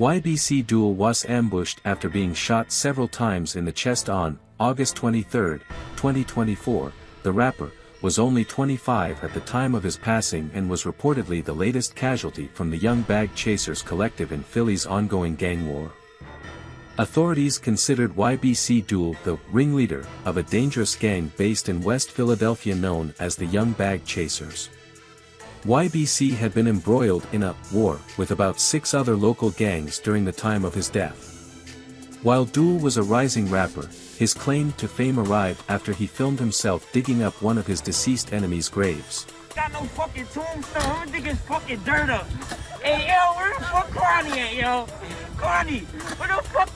YBC Dul was ambushed after being shot several times in the chest on August 23, 2024. The rapper was only 25 at the time of his passing and was reportedly the latest casualty from the Young Bag Chasers collective in Philly's ongoing gang war. Authorities considered YBC Dul the ringleader of a dangerous gang based in West Philadelphia known as the Young Bag Chasers. YBC had been embroiled in a war with about six other local gangs during the time of his death. While Dul was a rising rapper, his claim to fame arrived after he filmed himself digging up one of his deceased enemy's graves. Got no fucking tombstone. I'm gonna dig his fucking dirt up. Hey, yo, where the fuck Carney at, yo? Carney, where the fuck?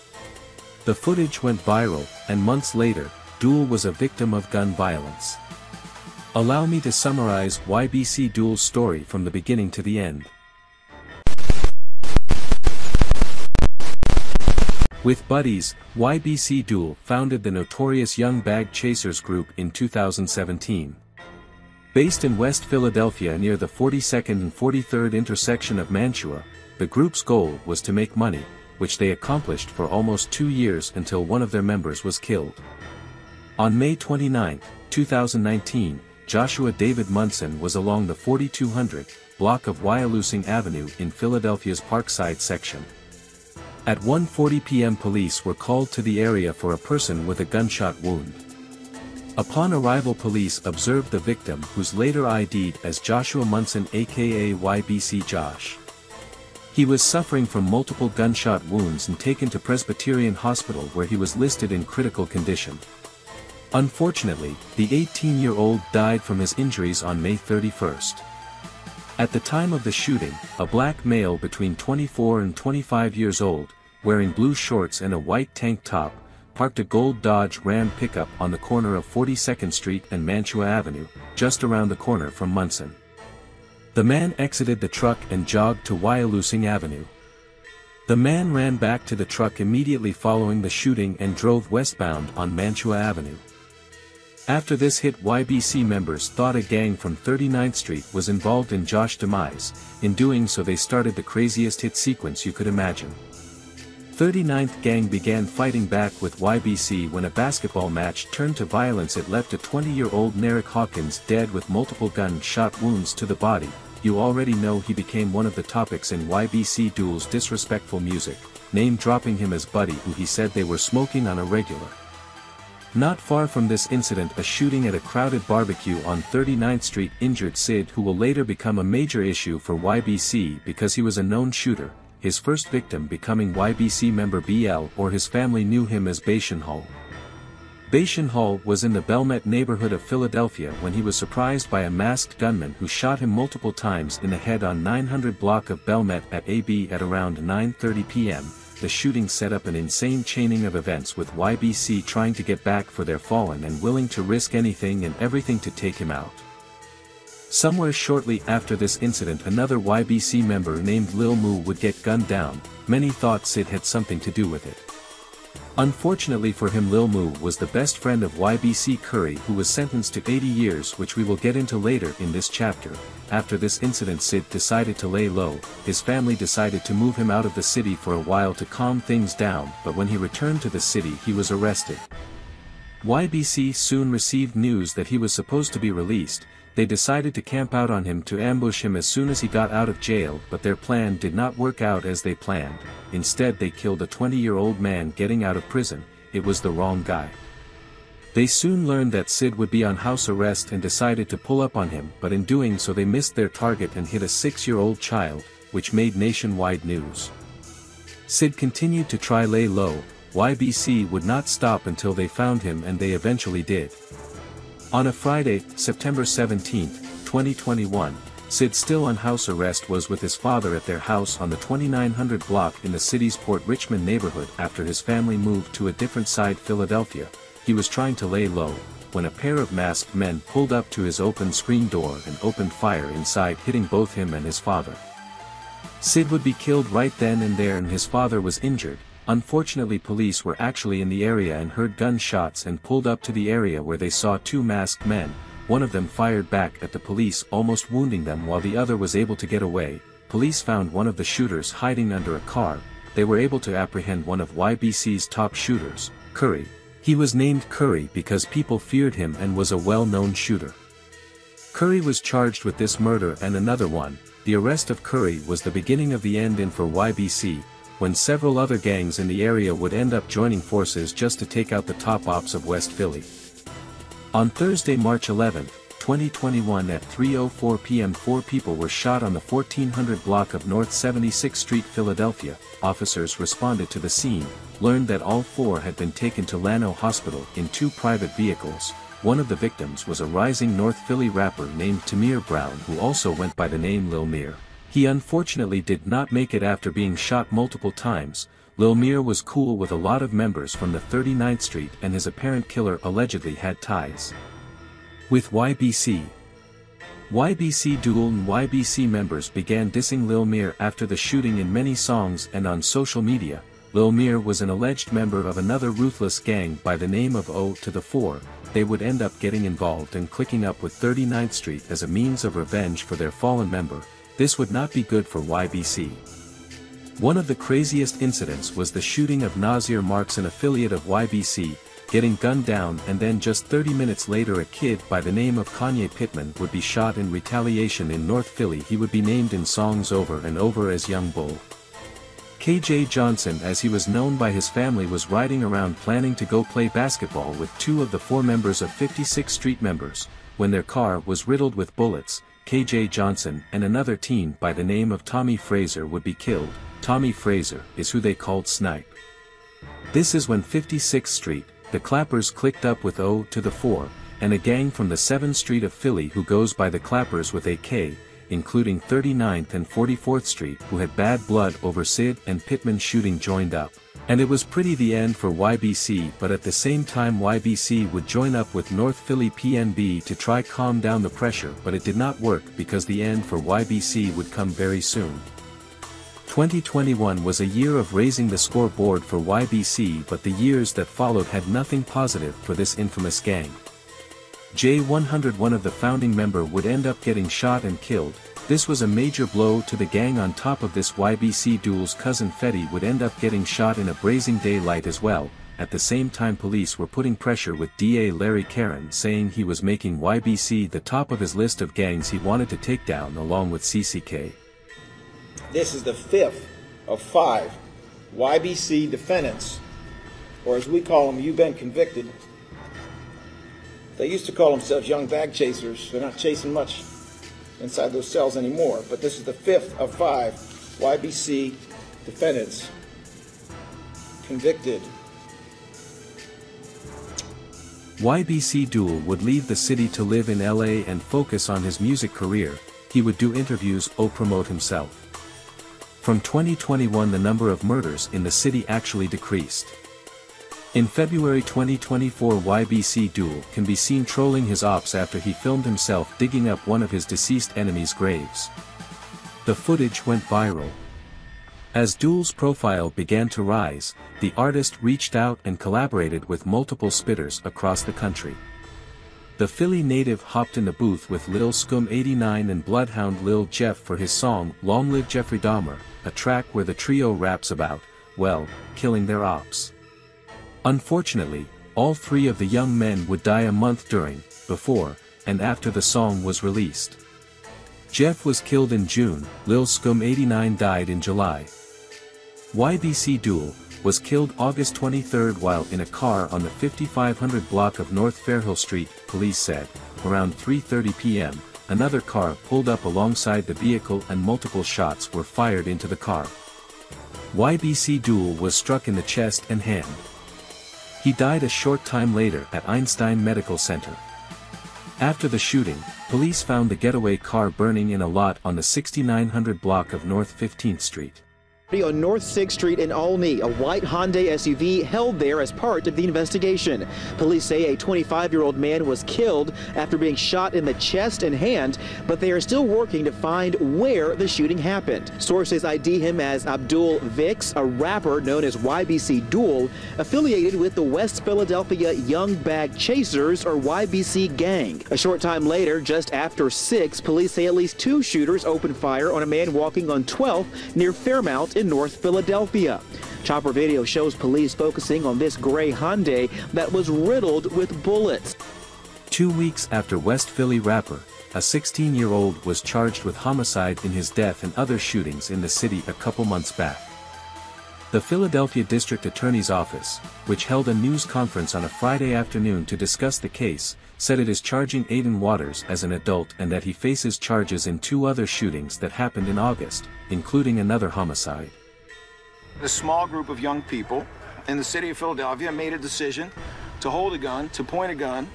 The footage went viral, and months later, Dul was a victim of gun violence. Allow me to summarize YBC Dul's story from the beginning to the end. With buddies, YBC Dul founded the notorious Young Bag Chasers group in 2017. Based in West Philadelphia near the 42nd and 43rd intersection of Mantua, the group's goal was to make money, which they accomplished for almost two years until one of their members was killed. On May 29, 2019, Joshua David Munson was along the 4200 block of Wyalusing Avenue in Philadelphia's Parkside section. At 1.40 p.m. police were called to the area for a person with a gunshot wound. Upon arrival police observed the victim who's later ID'd as Joshua Munson aka YBC Josh. He was suffering from multiple gunshot wounds and taken to Presbyterian Hospital where he was listed in critical condition. Unfortunately, the 18-year-old died from his injuries on May 31st. At the time of the shooting, a black male between 24 and 25 years old, wearing blue shorts and a white tank top, parked a gold Dodge Ram pickup on the corner of 42nd Street and Mantua Avenue, just around the corner from Munson. The man exited the truck and jogged to Wyalusing Avenue. The man ran back to the truck immediately following the shooting and drove westbound on Mantua Avenue. After this hit YBC members thought a gang from 39th Street was involved in Josh demise, in doing so they started the craziest hit sequence you could imagine. 39th Gang began fighting back with YBC when a basketball match turned to violence it left a 20-year-old Narek Hawkins dead with multiple gun-shot wounds to the body, you already know he became one of the topics in YBC Dul's disrespectful music, name-dropping him as Buddy who he said they were smoking on a regular. Not far from this incident a shooting at a crowded barbecue on 39th Street injured Sid who will later become a major issue for YBC because he was a known shooter, his first victim becoming YBC member BL or his family knew him as Bashan Hall. Bashan Hall was in the Belmont neighborhood of Philadelphia when he was surprised by a masked gunman who shot him multiple times in the head on 900 block of Belmont at AB at around 9.30 p.m., the shooting set up an insane chaining of events with YBC trying to get back for their fallen and willing to risk anything and everything to take him out. Somewhere shortly after this incident another YBC member named Lil Mu would get gunned down, many thought Sid had something to do with it. Unfortunately for him Lil Moo was the best friend of YBC Curry who was sentenced to 80 years which we will get into later in this chapter. After this incident Sid decided to lay low, his family decided to move him out of the city for a while to calm things down but when he returned to the city he was arrested. YBC soon received news that he was supposed to be released, they decided to camp out on him to ambush him as soon as he got out of jail but their plan did not work out as they planned, instead they killed a 20-year-old man getting out of prison, it was the wrong guy. They soon learned that Sid would be on house arrest and decided to pull up on him but in doing so they missed their target and hit a six-year-old child, which made nationwide news. Sid continued to try lay low, YBC would not stop until they found him and they eventually did. On a Friday, September 17, 2021, Sid still on house arrest was with his father at their house on the 2900 block in the city's Port Richmond neighborhood after his family moved to a different side Philadelphia, he was trying to lay low, when a pair of masked men pulled up to his open screen door and opened fire inside hitting both him and his father. Sid would be killed right then and there and his father was injured, Unfortunately police were actually in the area and heard gunshots and pulled up to the area where they saw two masked men, one of them fired back at the police almost wounding them while the other was able to get away, police found one of the shooters hiding under a car, they were able to apprehend one of YBC's top shooters, Curry. He was named Curry because people feared him and was a well-known shooter. Curry was charged with this murder and another one. The arrest of Curry was the beginning of the end in for YBC, when several other gangs in the area would end up joining forces just to take out the top ops of West Philly. On Thursday, March 11, 2021 at 3.04 p.m. four people were shot on the 1400 block of North 76th Street, Philadelphia. Officers responded to the scene, learned that all four had been taken to Llano Hospital in two private vehicles, one of the victims was a rising North Philly rapper named Tamir Brown who also went by the name Lil Mir. He unfortunately did not make it after being shot multiple times, Lil Mir was cool with a lot of members from the 39th Street and his apparent killer allegedly had ties. With YBC. YBC Dul and YBC members began dissing Lil Mir after the shooting in many songs and on social media, Lil Mir was an alleged member of another ruthless gang by the name of O to the 4, they would end up getting involved and clicking up with 39th Street as a means of revenge for their fallen member, this would not be good for YBC. One of the craziest incidents was the shooting of Nasir Marks an affiliate of YBC, getting gunned down and then just 30 minutes later a kid by the name of Kanye Pittman would be shot in retaliation in North Philly he would be named in songs over and over as Young Bull. KJ Johnson as he was known by his family was riding around planning to go play basketball with two of the four members of 56 Street members, when their car was riddled with bullets, KJ Johnson and another teen by the name of Tommy Fraser would be killed, Tommy Fraser is who they called Snipe. This is when 56th Street, the Clappers clicked up with O to the 4, and a gang from the 7th Street of Philly who goes by the Clappers with AK, including 39th and 44th Street who had bad blood over Sid and Pittman shooting joined up. And it was pretty the end for YBC but at the same time YBC would join up with North Philly PNB to try calm down the pressure but it did not work because the end for YBC would come very soon. 2021 was a year of raising the scoreboard for YBC but the years that followed had nothing positive for this infamous gang. J100 one of the founding member would end up getting shot and killed, this was a major blow to the gang on top of this YBC Dul's cousin Fetty would end up getting shot in a blazing daylight as well, at the same time police were putting pressure with DA Larry Karen saying he was making YBC the top of his list of gangs he wanted to take down along with CCK. This is the fifth of five YBC defendants, or as we call them, you've been convicted, they used to call themselves young bag chasers. They're not chasing much inside those cells anymore. But this is the fifth of five YBC defendants convicted. YBC Dul would leave the city to live in LA and focus on his music career, he would do interviews or promote himself. From 2021 the number of murders in the city actually decreased. In February 2024 YBC Dul can be seen trolling his ops after he filmed himself digging up one of his deceased enemy's graves. The footage went viral. As Dul's profile began to rise, the artist reached out and collaborated with multiple spitters across the country. The Philly native hopped in the booth with Lil Scum 89 and Bloodhound Lil Jeff for his song Long Live Jeffrey Dahmer, a track where the trio raps about, well, killing their ops. Unfortunately, all three of the young men would die a month during, before, and after the song was released. Jeff was killed in June, Lil Scum 89 died in July. YBC Dul, was killed August 23 while in a car on the 5500 block of North Fairhill Street, police said, around 3.30 p.m., another car pulled up alongside the vehicle and multiple shots were fired into the car. YBC Dul was struck in the chest and hand. He died a short time later at Einstein Medical Center. After the shooting, police found the getaway car burning in a lot on the 6900 block of North 15th Street on North 6th Street in Olney, a white Hyundai SUV held there as part of the investigation. Police say a 25-year-old man was killed after being shot in the chest and hand, but they are still working to find where the shooting happened. Sources ID him as Abdul Vicks, a rapper known as YBC Dul, affiliated with the West Philadelphia Young Bag Chasers or YBC gang. A short time later, just after 6, police say at least two shooters opened fire on a man walking on 12th near Fairmount in in North Philadelphia. Chopper video shows police focusing on this gray Hyundai that was riddled with bullets. Two weeks after West Philly rapper, a 16-year-old was charged with homicide in his death and other shootings in the city a couple months back. The Philadelphia District Attorney's Office, which held a news conference on a Friday afternoon to discuss the case, said it is charging Aiden Waters as an adult and that he faces charges in two other shootings that happened in August, including another homicide. A small group of young people in the city of Philadelphia made a decision to hold a gun, to point a gun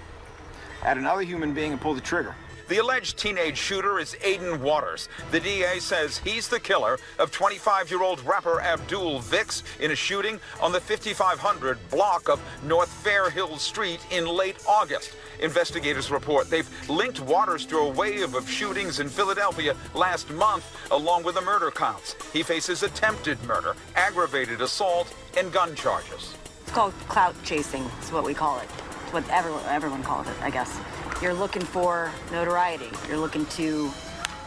at another human being and pull the trigger. The alleged teenage shooter is Aiden Waters. The DA says he's the killer of 25-year-old rapper Abdul Vicks in a shooting on the 5500 block of North Fair Hill Street in late August. Investigators report they've linked Waters to a wave of shootings in Philadelphia last month, along with the murder counts. He faces attempted murder, aggravated assault, and gun charges. It's called clout chasing. It's what we call it. It's what everyone, everyone calls it, I guess. You're looking for notoriety. You're looking to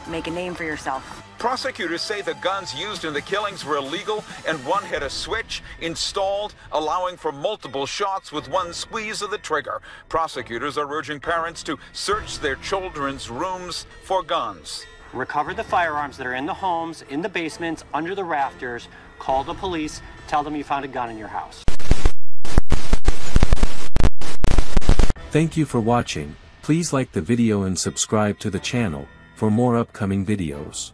make a name for yourself. Prosecutors say the guns used in the killings were illegal and one had a switch installed, allowing for multiple shots with one squeeze of the trigger. Prosecutors are urging parents to search their children's rooms for guns. Recover the firearms that are in the homes, in the basements, under the rafters. Call the police. Tell them you found a gun in your house. Thank you for watching. Please like the video and subscribe to the channel, for more upcoming videos.